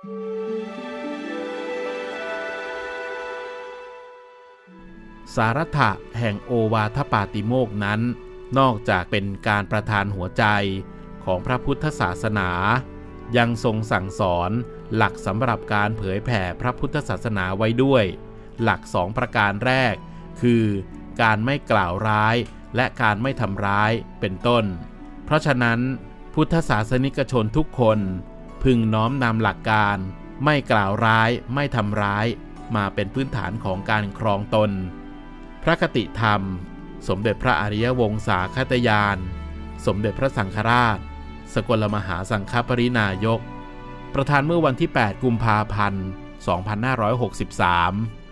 สารัตะแห่งโอวาทปาติโมกนั้น นอกจากเป็นการประทานหัวใจของพระพุทธศาสนา ยังทรงสั่งสอนหลักสำหรับการเผยแผ่พระพุทธศาสนาไว้ด้วย หลักสองประการแรก คือการไม่กล่าวร้ายและการไม่ทำร้ายเป็นต้น เพราะฉะนั้นพุทธศาสนิกชนทุกคน พึงน้อมนำหลักการ ไม่กล่าวร้ายไม่ทำร้าย มาเป็นพื้นฐานของการครองตน พระคติธรรม สมเด็จพระอริยวงศาคตยาน สมเด็จพระสังฆราช สกลมหาสังฆปรินายก ประธานเมื่อวันที่ 8 กุมภาพันธ์ 2563